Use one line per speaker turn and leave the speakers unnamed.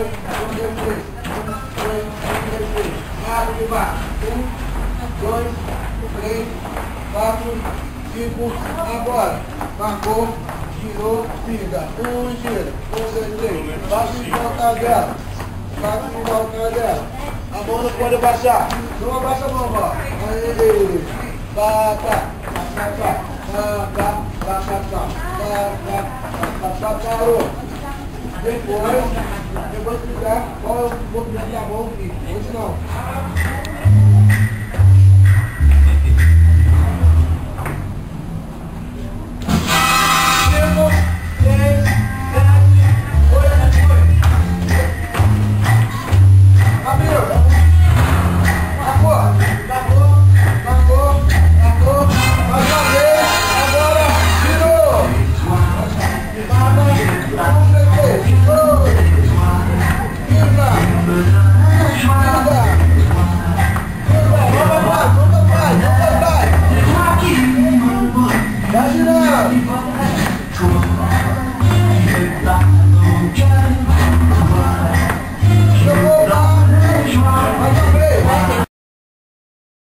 dois, um, dois, três. Um, dois, três. Quatro de baixo. Um, dois, três, cinco. Agora. Marcou. Um, gira. Um, dois, três. Baixa e volta dela. Baixa e volta dela. A pode baixar. Não abaixa a mão, ó. Aí. Bata. Bata. Bata. Bata. Bata. Bata. Parou. Depois, depois ficar, qual é o movimento da mão aqui? Hoje não.